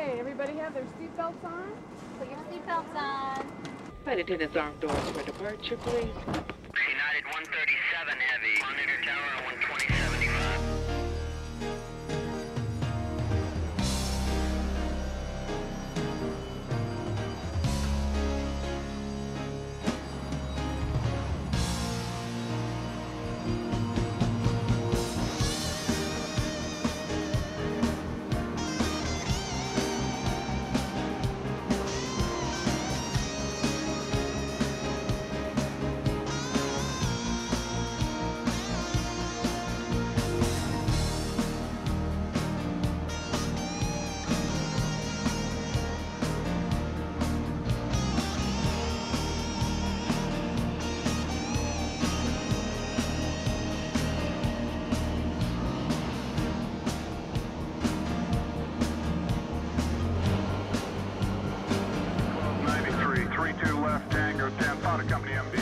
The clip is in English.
Okay, everybody have their seatbelts on? Put your seatbelts on. Flight attendants armed doors for departure, please. Alpha Tango 10, Powder Company MB.